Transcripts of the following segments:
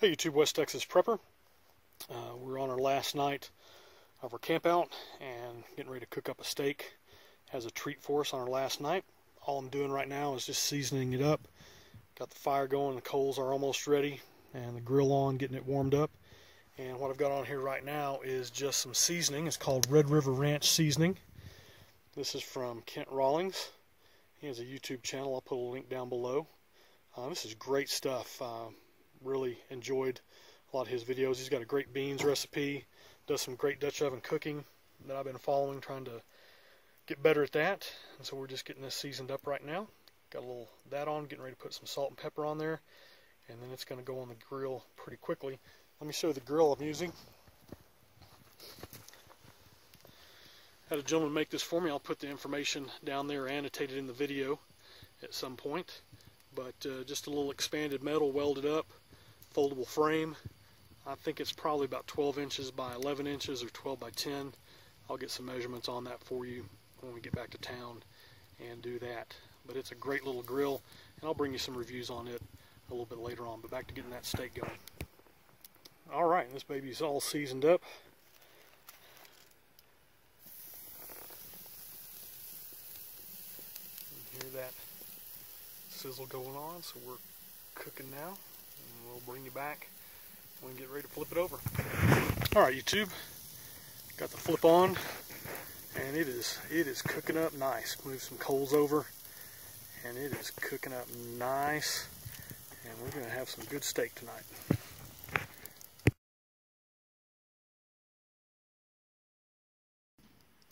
Hey YouTube West Texas Prepper. Uh, we're on our last night of our camp out and getting ready to cook up a steak as a treat for us on our last night. All I'm doing right now is just seasoning it up. Got the fire going, the coals are almost ready, and the grill on, getting it warmed up. And what I've got on here right now is just some seasoning. It's called Red River Ranch Seasoning. This is from Kent Rollins. He has a YouTube channel. I'll put a link down below. Uh, this is great stuff. Uh, really enjoyed a lot of his videos. He's got a great beans recipe, does some great Dutch oven cooking that I've been following, trying to get better at that. And so we're just getting this seasoned up right now. Got a little that on, getting ready to put some salt and pepper on there, and then it's going to go on the grill pretty quickly. Let me show you the grill I'm using. Had a gentleman make this for me. I'll put the information down there annotated in the video at some point. But uh, just a little expanded metal welded up foldable frame. I think it's probably about 12 inches by 11 inches or 12 by 10. I'll get some measurements on that for you when we get back to town and do that. But it's a great little grill, and I'll bring you some reviews on it a little bit later on. But back to getting that steak going. All right, this baby's all seasoned up. You hear that sizzle going on, so we're cooking now and we'll bring you back when we get ready to flip it over. All right, YouTube, got the flip on, and it is it is cooking up nice. Move some coals over, and it is cooking up nice, and we're gonna have some good steak tonight.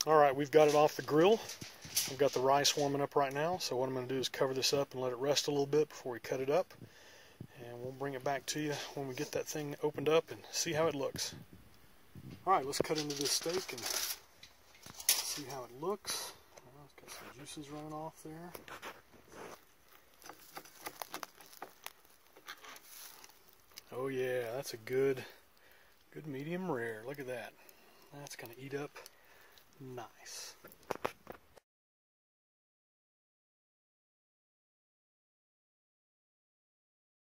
All right, we've got it off the grill. I've got the rice warming up right now, so what I'm going to do is cover this up and let it rest a little bit before we cut it up and we'll bring it back to you when we get that thing opened up and see how it looks. Alright, let's cut into this steak and see how it looks. Well, it's got some juices running off there. Oh yeah, that's a good, good medium rare. Look at that. That's to eat up nice.